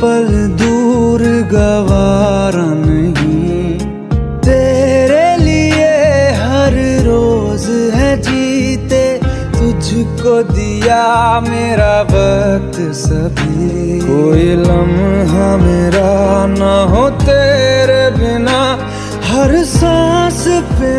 पल दूर गवारा नहीं। तेरे लिए हर रोज है जीते, तुझको दिया मेरा वक्त सभी। कोई लम्हा मेरा ना हो तेरे बिना, हर सांस पे